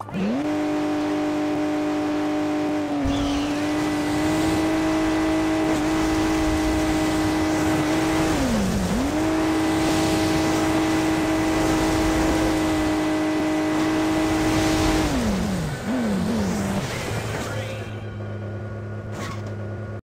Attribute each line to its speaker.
Speaker 1: Mm-hmm.